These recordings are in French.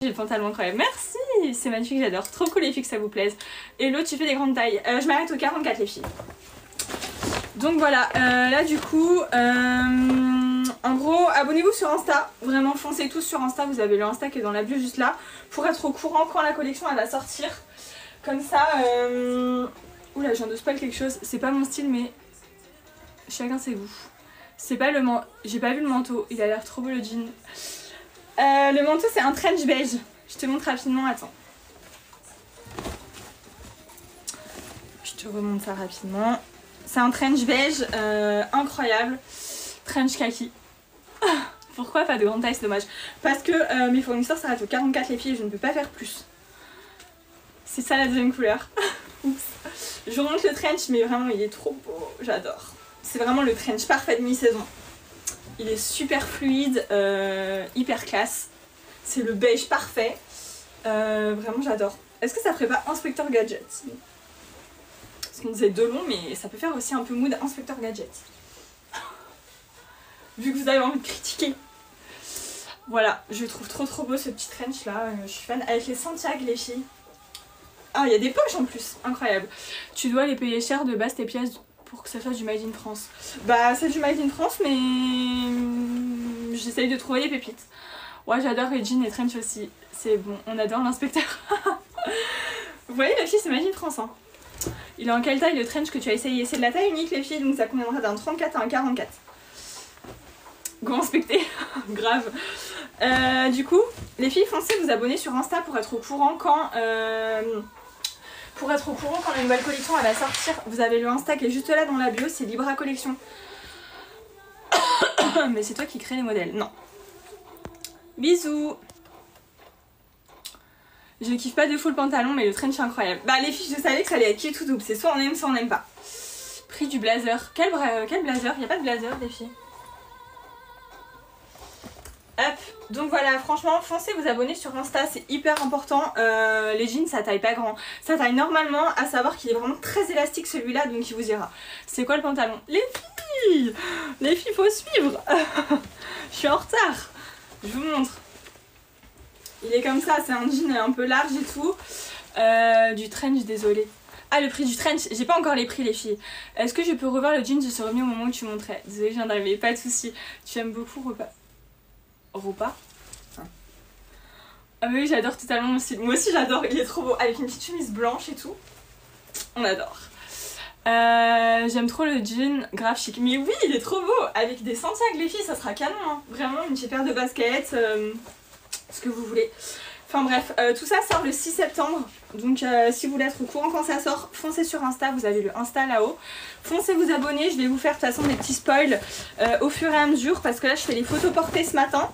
J'ai le pantalon incroyable. Merci C'est magnifique, j'adore. Trop cool les filles que ça vous plaise. Et l'autre, tu fais des grandes tailles. Euh, je m'arrête au 44 les filles. Donc voilà, euh, là du coup, euh, en gros, abonnez-vous sur Insta. Vraiment, foncez tous sur Insta. Vous avez le Insta qui est dans la bio juste là. Pour être au courant quand la collection elle va sortir. Comme ça. Oula, je viens de spoil quelque chose. C'est pas mon style, mais chacun ses goûts. C'est pas le. J'ai pas vu le manteau. Il a l'air trop beau le jean. Euh, le manteau, c'est un trench beige. Je te montre rapidement. Attends. Je te remonte ça rapidement. C'est un trench beige euh, incroyable. Trench kaki. Ah, pourquoi pas de grande taille, c'est dommage. Parce que euh, mes fournisseurs s'arrêtent au 44 les filles et je ne peux pas faire plus. C'est ça la deuxième couleur. Je remonte le trench, mais vraiment il est trop beau. J'adore. C'est vraiment le trench parfait de mi-saison. Il est super fluide, euh, hyper classe. C'est le beige parfait. Euh, vraiment j'adore. Est-ce que ça ferait pas inspecteur gadget? Parce qu'on disait de long, mais ça peut faire aussi un peu mood inspecteur gadget. Vu que vous avez envie de critiquer. Voilà, je trouve trop trop beau ce petit trench là. Euh, Je suis fan. Avec les Santiago les filles. Ah, il y a des poches en plus, incroyable. Tu dois les payer cher de base tes pièces pour que ça soit du Made in France. Bah, c'est du Made in France, mais hum, j'essaye de trouver les pépites. Ouais, j'adore les jeans et trench aussi. C'est bon, on adore l'inspecteur. Vous voyez, la fille, c'est Made in France. Hein. Il est en quelle taille le trench que tu as essayé? C'est de la taille unique, les filles, donc ça conviendra d'un 34 à un 44. Go inspecter, grave. Euh, du coup, les filles, foncez vous abonner sur Insta pour être au courant quand. euh, pour être au courant quand la nouvelle collection elle va sortir. Vous avez le Insta qui est juste là dans la bio, c'est Libra Collection. Mais c'est toi qui crée les modèles. Non. Bisous. Je kiffe pas de fou le pantalon, mais le trench est incroyable. Bah les filles, je savais que ça allait être qui tout double. C'est soit on aime, soit on n'aime pas. Prix du blazer. Quel, quel blazer? Il a pas de blazer, les filles? Hop, donc voilà, franchement, foncez vous abonner sur Insta, c'est hyper important. Euh, les jeans, ça taille pas grand. Ça taille normalement, à savoir qu'il est vraiment très élastique celui-là, donc il vous ira. C'est quoi le pantalon? Les filles Les filles, faut suivre Je suis en retard. Je vous montre. Il est comme ça, c'est un jean un peu large et tout. Euh, du trench, désolé. Ah, le prix du trench, j'ai pas encore les prix, les filles. Est-ce que je peux revoir le jean? Je suis revenue au moment où tu montrais. Désolée, je viens d'arriver, pas de soucis. Tu aimes beaucoup repas. Repas Ah, mais oui, j'adore totalement mon style. Moi aussi, j'adore, il est trop beau. Avec une petite chemise blanche et tout. On adore. Euh, J'aime trop le jean grave chic. Mais oui, il est trop beau. Avec des Santiago, les filles, ça sera canon. hein. Vraiment, une petite paire de baskets. euh, ce que vous voulez. Enfin bref, euh, tout ça sort le 6 septembre. Donc euh, si vous voulez être au courant quand ça sort, foncez sur Insta, vous avez le Insta là-haut. Foncez vous abonner, je vais vous faire de toute façon des petits spoils euh, au fur et à mesure parce que là je fais les photos portées ce matin.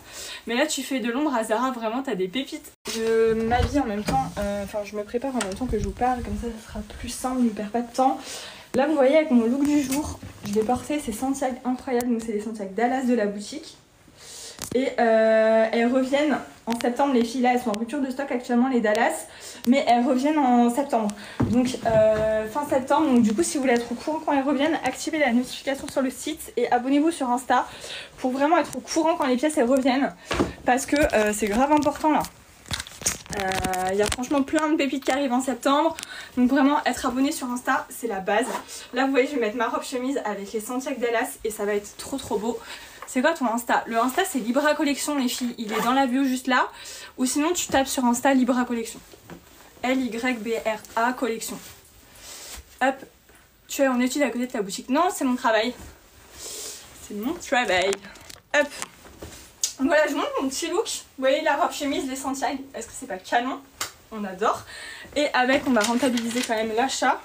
Mais là tu fais de l'ombre à Zara, vraiment t'as des pépites. Je m'habille en même temps, enfin je me prépare en même temps que je vous parle, comme ça ça sera plus simple, je ne perds pas de temps. Là vous voyez avec mon look du jour, je vais porter ces Santiago incroyables, donc c'est des Santiago Dallas de la boutique. Et euh, elles reviennent en septembre, les filles là elles sont en rupture de stock actuellement les Dallas, mais elles reviennent en septembre. Donc euh, fin septembre, donc du coup si vous voulez être au courant quand elles reviennent, activez la notification sur le site et abonnez-vous sur Insta pour vraiment être au courant quand les pièces elles reviennent parce que euh, c'est grave important là. Il y a franchement plein de pépites qui arrivent en septembre. Donc vraiment être abonné sur Insta c'est la base. Là vous voyez je vais mettre ma robe chemise avec les Santiago Dallas et ça va être trop trop beau. C'est quoi ton Insta? Le Insta c'est Libra Collection les filles. Il est dans la bio juste là. Ou sinon tu tapes sur Insta Libra Collection. L-Y-B-R-A Collection. Hop. Tu es en étude à côté de ta boutique. Non c'est mon travail. C'est mon travail. Hop. Voilà, je montre mon petit look. Vous voyez la robe chemise, les Santiago. Est-ce que c'est pas canon? On adore. Et avec, on va rentabiliser quand même l'achat.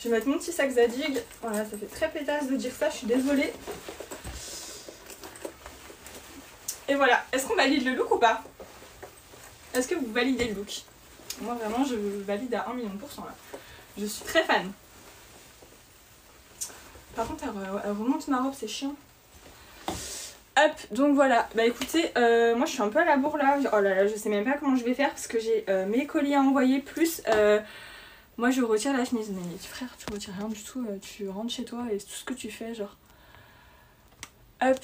Je vais mettre mon petit sac Zadig. Voilà, ça fait très pétasse de dire ça, je suis désolée. Et voilà, est-ce qu'on valide le look ou pas? Est-ce que vous validez le look? Moi vraiment, je valide à 1 million de pourcents là. Je suis très fan. Par contre, elle, re- elle remonte ma robe, c'est chiant. Hop, donc voilà. Bah écoutez, euh, moi je suis un peu à la bourre là. Oh là là, je sais même pas comment je vais faire parce que j'ai euh, mes colis à envoyer plus. euh, moi je retire la chemise. Mais frère, tu retires rien du tout. tu rentres chez toi et tout ce que tu fais, genre. Hop.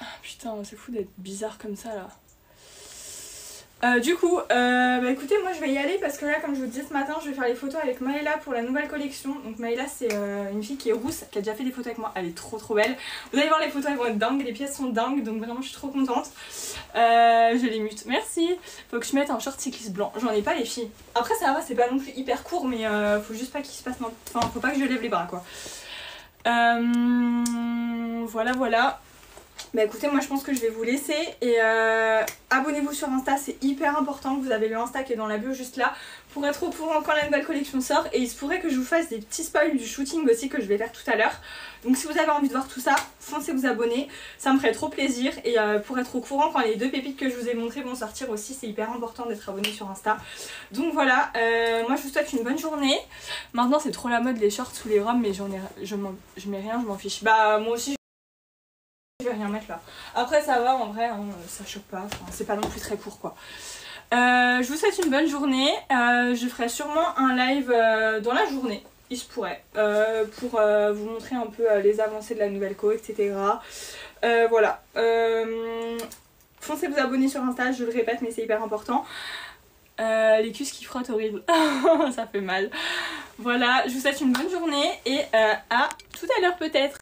Ah, putain, c'est fou d'être bizarre comme ça là. Euh, du coup, euh, bah écoutez, moi je vais y aller parce que là, comme je vous disais ce matin, je vais faire les photos avec Maëla pour la nouvelle collection. Donc Maëla, c'est euh, une fille qui est rousse, qui a déjà fait des photos avec moi. Elle est trop trop belle. Vous allez voir, les photos elles vont être dingues, les pièces sont dingues, donc vraiment je suis trop contente. je les mute. Merci. Faut que je mette un short cycliste blanc. J'en ai pas les filles. Après ça va, c'est pas non plus hyper court, mais faut juste pas qu'il se passe. Enfin, faut pas que je lève les bras quoi. voilà, voilà. Bah écoutez, moi je pense que je vais vous laisser et euh, abonnez-vous sur Insta, c'est hyper important. Vous avez le Insta qui est dans la bio juste là pour être au courant quand la nouvelle collection sort. Et il se pourrait que je vous fasse des petits spoils du shooting aussi que je vais faire tout à l'heure. Donc si vous avez envie de voir tout ça, foncez vous abonner, ça me ferait trop plaisir. Et euh, pour être au courant quand les deux pépites que je vous ai montrées vont sortir aussi, c'est hyper important d'être abonné sur Insta. Donc voilà, euh, moi je vous souhaite une bonne journée. Maintenant c'est trop la mode les shorts ou les robes, mais j'en ai, je, je mets rien, je m'en fiche. Bah moi aussi je vais rien mettre là. Après ça va en vrai, hein, ça choque pas, c'est pas non plus très court quoi. Euh, je vous souhaite une bonne journée. Euh, je ferai sûrement un live euh, dans la journée, il se pourrait, pour vous montrer un peu les avancées de la nouvelle co, etc. voilà. foncez vous abonner sur Insta, je le répète, mais c'est hyper important. les cuisses qui frottent horrible, ça fait mal. Voilà, je vous souhaite une bonne journée et à tout à l'heure peut-être.